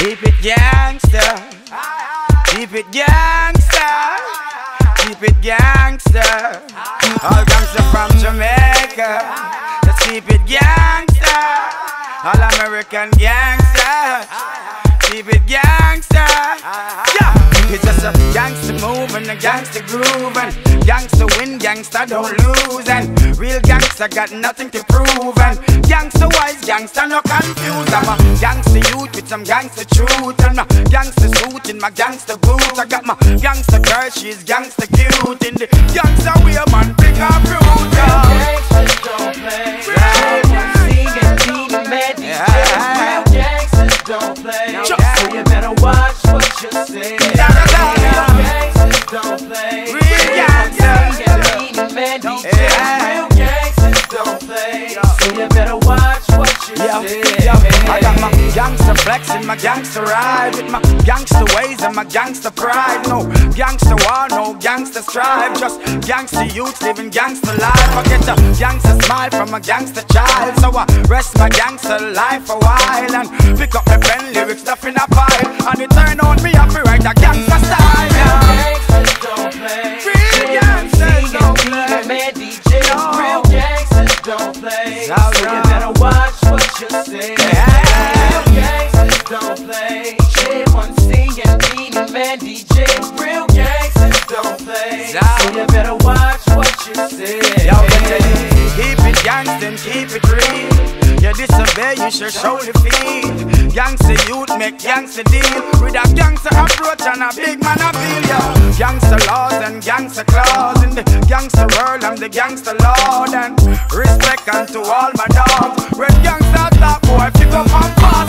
Keep it gangster. Keep it gangster. Keep it gangster. All gangster from Jamaica. Just keep it gangster. All American gangster. Keep it gangster. Yeah. It's just a gangster move and a gangster groove and gangster don't lose and real gangster got nothing to prove and gangster wise, gangster no confused. I'm a gangster youth with some gangster truth and my gangster suit in my gangster boots. I got my gangster girl, she's gangster cute in the gangster way, man, big up fruit. Gangsters don't play. Real singing, beating, mad DJs. Real gangsters don't play. So you better watch you better watch what you Yo, say. I got my gangster flex and my gangster ride with my gangster ways and my gangster pride. No gangster war, no gangster strive. Just gangster youth living gangster life. I get a gangster smile from a gangster child. So I rest my gangster life a while and pick up my pen lyrics stuff in Beenie Man DJ. Real gangsters don't play. So you better watch what you say. Yo, keep it gangsta, keep it real. You disobey, you should show the feel. Gangsta youth make gangsta deal with a gangsta approach and a big man appeal. Yo, gangsta laws and gangsta claws in the gangsta world. I'm the gangsta lord and respect unto all my dogs. Red gangsta top boy, pick up and pass.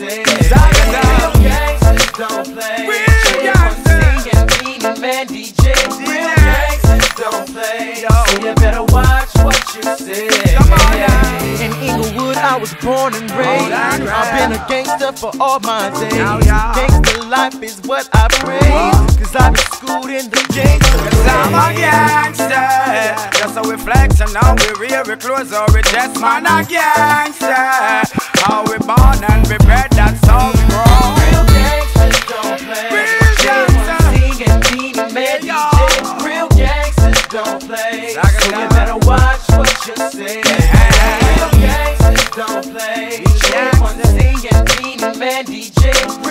What you say. Zag, Real gangsters don't play. Real J1 gangsters. singing, Beenie Man DJ. Real gangsters don't play. So you better watch what you say. Come on, yeah. In Inglewood, I was born and raised. Alright. I've been a gangster for all my days. Now. Gangster life is what I praise. Cause I've been schooled in the gangster. Cause I'm a gangster. That's how we flex and now we real, we close or we just man a gangster. How we born and we bred, watch what you say. Real gangsters don't play. J1 singing, Beenie Man, DJ.